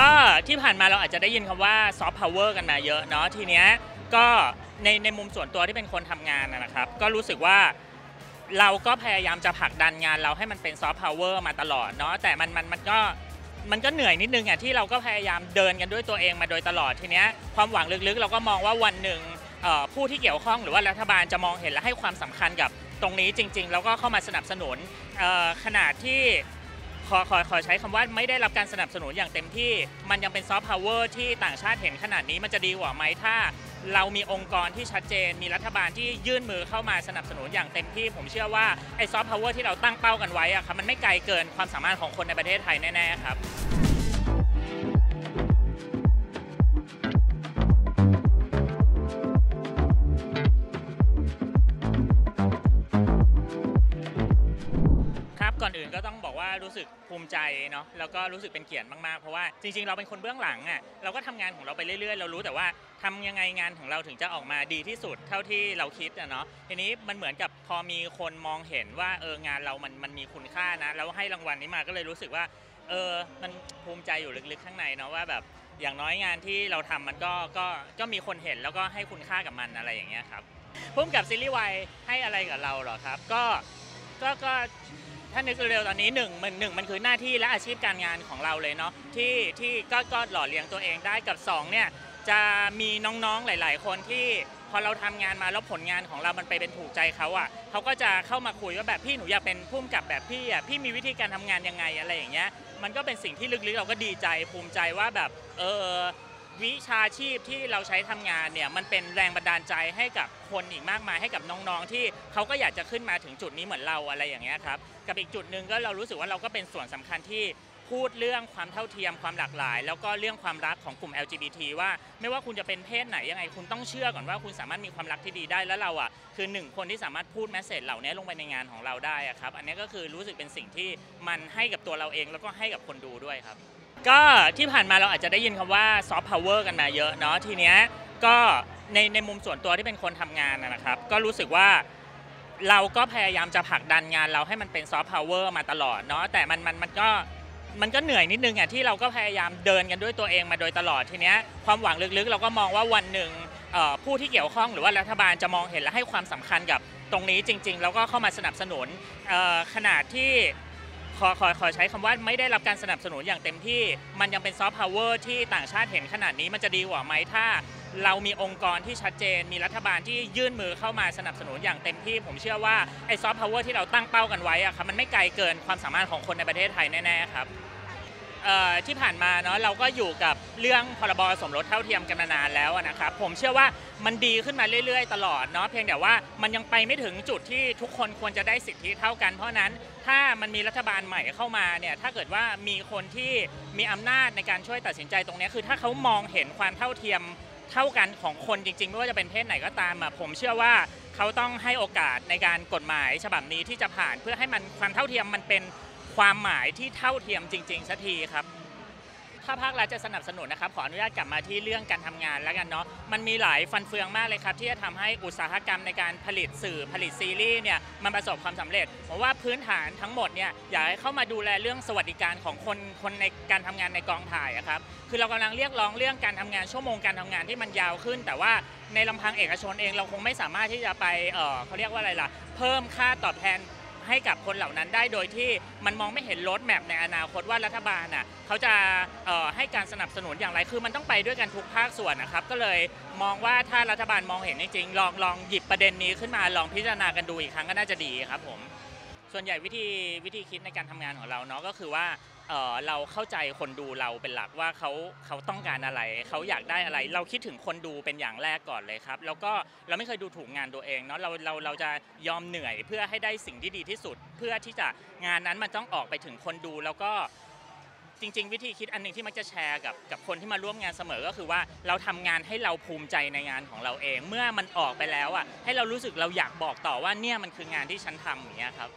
ก็ที่ผ่านมาเราอาจจะได้ยินคำว่าซอฟต์พาวเวอร์กันมาเยอะเนาะทีเนี้ยก็ในในมุมส่วนตัวที่เป็นคนทำงานนะครับ ก็รู้สึกว่าเราก็พยายามจะผลักดันงานเราให้มันเป็นซอฟต์พาวเวอร์มาตลอดเนาะแต่มันมันมันก็มันก็เหนื่อยนิดนึงอะที่เราก็พยายามเดินกันด้วยตัวเองมาโดยตลอดทีเนี้ยความหวังลึกๆ เราก็มองว่าวันหนึ่งผู้ที่เกี่ยวข้องหรือว่ารัฐบาลจะมองเห็นและให้ความสำคัญกับตรงนี้จริง ๆ แล้วก็เข้ามาสนับสนุนขนาดที่ ขอขอขอใช้คำว่าไม่ได้รับการสนับสนุนอย่างเต็มที่ มันยังเป็นซอฟต์พาวเวอร์ที่ต่างชาติเห็นขนาดนี้มันจะดีกว่าไหมถ้า เรามีองค์กรที่ชัดเจน มีรัฐบาลที่ยื่นมือเข้ามาสนับสนุนอย่างเต็มที่ ผมเชื่อว่าไอ้ซอฟต์พาวเวอร์ที่เราตั้งเป้ากันไว้อะครับมันไม่ไกลเกินความสามารถของคนในประเทศไทยแน่ๆครับ สึกภูมิใจเนาะแล้วก็รู้สึกเป็นเกียรติมากๆ เพราะว่าจริงๆ เราเป็นคนเบื้องหลังอะเราก็ทำงานของเราไปเรื่อยๆ เรารู้แต่ว่าทำยังไงงานของเราถึงจะออกมาดีที่สุดเท่าที่เราคิดอะเนาะทีนี้มันเหมือนกับพอมีคนมองเห็นว่าเอองานเรามันมันมีคุณค่านะแล้วให้รางวัลนี้มาก็เลยรู้สึกว่าเออมันภูมิใจอยู่ลึกๆข้างในเนาะว่าแบบอย่างน้อยงานที่เราทำมันก็ก็ก็มีคนเห็นแล้วก็ให้คุณค่ากับมันอะไรอย่างเงี้ยครับพุ่มกับซีรีส์วายให้อะไรกับเราเหรอครับ ก็ก็ก็ ถ้านึกเร็วๆตอนนี้หนึ่งมันหนึ่งมันคือหน้าที่และอาชีพการงานของเราเลยเนาะที่ที่ก็ก็หล่อเลี้ยงตัวเองได้กับสองเนี่ยจะมีน้องๆหลาย ๆ คนที่พอเราทำงานมาแล้วผลงานของเรามันไปเป็นถูกใจเขาอะเขาก็จะเข้ามาคุยว่าแบบพี่หนูอยากเป็นผู้กำกับแบบพี่อะพี่มีวิธีการทำงานยังไงอะไรอย่างเงี้ยมันก็เป็นสิ่งที่ลึกๆเราก็ดีใจภูมิใจว่าแบบเออ วิชาชีพที่เราใช้ทำงานเนี่ยมันเป็นแรงบันดาลใจให้กับคนอีกมากมายให้กับน้องๆที่เขาก็อยากจะขึ้นมาถึงจุดนี้เหมือนเราอะไรอย่างเงี้ยครับกับอีกจุดหนึ่งก็เรารู้สึกว่าเราก็เป็นส่วนสำคัญที่พูดเรื่องความเท่าเทียมความหลากหลาย แล้วก็เรื่องความรักของกลุ่ม LGBT ว่าไม่ว่าคุณจะเป็นเพศไหนยังไงคุณต้องเชื่อก่อนว่าคุณสามารถมีความรักที่ดีได้แล้วเราอะคือหนึ่งคนที่สามารถพูด message เหล่านี้ลงไปในงานของเราได้อะครับอันนี้ก็คือรู้สึกเป็นสิ่งที่มันให้กับตัวเราเองแล้วก็ให้กับคนดูด้วยครับ ก็ที่ผ่านมาเราอาจจะได้ยินคำว่าซอฟต์พาวเวอร์กันมาเยอะเนาะทีเนี้ยก็ในในมุมส่วนตัวที่เป็นคนทำงานนะครับ ก็รู้สึกว่าเราก็พยายามจะผลักดันงานเราให้มันเป็นซอฟต์พาวเวอร์มาตลอดเนาะแต่มันมันมันก็มันก็เหนื่อยนิดนึงอะที่เราก็พยายามเดินกันด้วยตัวเองมาโดยตลอดทีเนี้ยความหวังลึกๆ เราก็มองว่าวันหนึ่งผู้ที่เกี่ยวข้องหรือว่ารัฐบาลจะมองเห็นและให้ความสำคัญกับตรงนี้จริง ๆ แล้วก็เข้ามาสนับสนุนขนาดที่ ขอขอขอใช้คำว่าไม่ได้รับการสนับสนุนอย่างเต็มที่ มันยังเป็นซอฟต์พาวเวอร์ที่ต่างชาติเห็นขนาดนี้มันจะดีกว่าไหมถ้า เรามีองค์กรที่ชัดเจน มีรัฐบาลที่ยื่นมือเข้ามาสนับสนุนอย่างเต็มที่ ผมเชื่อว่าไอ้ซอฟต์พาวเวอร์ที่เราตั้งเป้ากันไว้อะครับมันไม่ไกลเกินความสามารถของคนในประเทศไทยแน่ๆครับ ที่ผ่านมาเนาะเราก็อยู่กับเรื่องพรบสมรสเท่าเทียมกันมานานแล้วนะครับผมเชื่อว่ามันดีขึ้นมาเรื่อย ๆ ตลอดเนาะเพียงแต่ว่ามันยังไปไม่ถึงจุดที่ทุกคนควรจะได้สิทธิเท่ากัน เพราะนั้นถ้ามันมีรัฐบาลใหม่เข้ามาเนี่ยถ้าเกิดว่ามีคนที่มีอำนาจในการช่วยตัดสินใจตรงนี้คือถ้าเขามองเห็นความเท่าเทียมเท่ากันของคนจริงๆ ไม่ว่าจะเป็นเพศไหนก็ตามผมเชื่อว่าเขาต้องให้โอกาสในการกฎหมายฉบับนี้ที่จะผ่านเพื่อให้มันความเท่าเทียมมันเป็น ความหมายที่เท่าเทียมจริง ๆสักทีครับ ถ้าภาครัฐจะสนับสนุนนะครับ ขออนุญาตกลับมาที่เรื่องการทำงานแล้วกันเนาะมันมีหลายฟันเฟืองมากเลยครับ ที่จะทำให้อุตสาหกรรมในการผลิตสื่อผลิตซีรีส์เนี่ยมันประสบความสำเร็จผมว่าพื้นฐานทั้งหมดเนี่ยอยากให้เข้ามาดูแลเรื่องสวัสดิการของคนคนในการทำงานในกองถ่ายครับคือเรากำลังเรียกร้องเรื่องการทำงานชั่วโมงการทำงานที่มันยาวขึ้น แต่ว่าในลำพังเอกชนเองเราคงไม่สามารถที่จะไปเออเขาเรียกว่าอะไรล่ะ เพิ่มค่าตอบแทน ให้กับคนเหล่านั้นได้โดยที่มันมองไม่เห็นรถแมพในอนาคตว่ารัฐบาลอะเขาจะให้การสนับสนุนอย่างไรคือมันต้องไปด้วยกันทุกภาคส่วนนะครับ ก็เลยมองว่าถ้ารัฐบาลมองเห็นจริงๆลองลองหยิบประเด็นนี้ขึ้นมาลองพิจารณากันดูอีกครั้งก็น่าจะดีครับผม ส่วนใหญ่วิธีวิธีคิดในการทำงานของเราเนาะก็คือว่าเเราเข้าใจคนดูเราเป็นหลักว่าเขาเขาต้องการอะไร เขาอยากได้อะไร เราคิดถึงคนดูเป็นอย่างแรกก่อนเลยครับ แล้วก็เราไม่เคยดูถูกงานตัวเองเนาะเราเราเราจะยอมเหนื่อยเพื่อให้ได้สิ่งที่ดีที่สุด เพื่อที่จะงานนั้นมันต้องออกไปถึงคนดูแล้วก็จริงๆ วิธีคิดอันหนึงที่มักจะแชร์กับกับคนที่มาร่วมงานเสมอก็คือว่าเราทำงานให้เราภูมิใจในงานของเราเอง เมื่อมันออกไปแล้วอะให้เรารู้สึกเราอยากบอกต่อว่าเนี่ยมันคืองานที่ฉันทำอย่างเงี้ยครับ